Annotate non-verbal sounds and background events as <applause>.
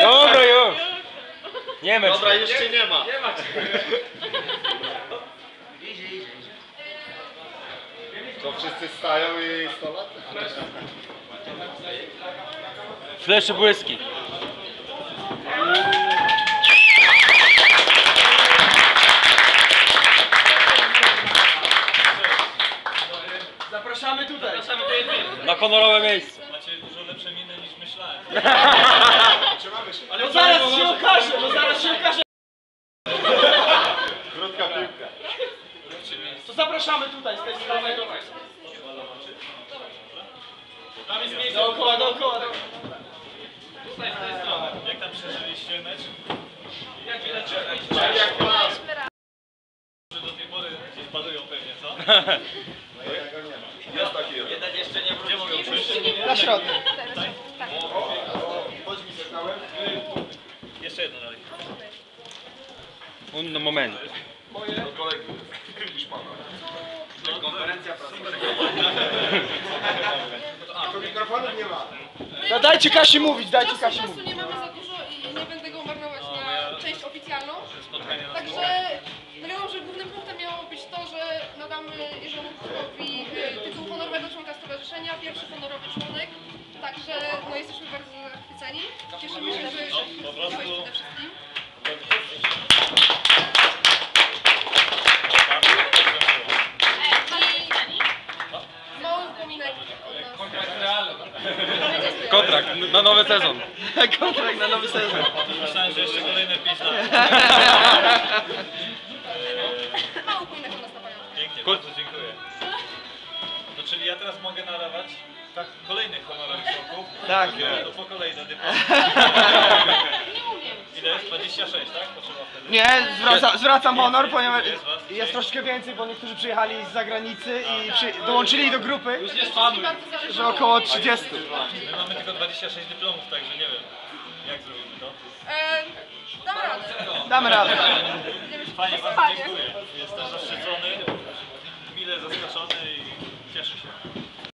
Dobra już. Nie mecz. Dobra, jeszcze nie ma. To wszyscy stają i 100 lat? Flesze błyski. Zapraszamy tutaj. Na honorowe miejsce. Macie dużo lepsze miny niż myślałem. <laughs> No zaraz się okaże, no zaraz się okaże. Krótka piłka. To zapraszamy tutaj z tej strony. Dookoła, dookoła. Jak tam przeżyliście mecz? Jak pas. Że do tej pory gdzieś badują pewnie, co? Jest taki Jeden jeszcze nie przyjść? Na środek. Dalej. Un moment. Do kolegi. Hiszpana. Konferencja prasowa. A, to mikrofonów nie ma. No dajcie Kasi mówić, dajcie Czasu, Kasi czasu mówić. nie mamy za dużo i nie będę go marnować No, na część oficjalną. Także wiadomo, że głównym punktem miało być to, że nadamy Jerzemu Kukowi y, tytuł honorowego członka stowarzyszenia, pierwszy honorowy członek. Od nas. Kontrakt na nowy sezon. <laughs> Kontrakt na nowy sezon. Myślałem, że jeszcze kolejne 5 lat. Nas na pamiątkę. Pięknie, bardzo dziękuję. To czyli ja teraz mogę nadawać tak, kolejnych honorowych członków? Tak. Po kolei do dyplomu. <laughs> Ile jest? 26, tak? Potrzeba wtedy. Nie, zwraca, zwracam honor, ponieważ Jest troszkę więcej, bo niektórzy przyjechali z zagranicy i przy, dołączyli do grupy, Wszystkim bardzo zależy że około 30. My mamy tylko 26 dyplomów, także nie wiem, jak zrobimy to. E, damy radę. Damy radę. Fajnie, bardzo Fajnie. dziękuję. Jest też zaszczycony, mile zaskoczony i cieszy się.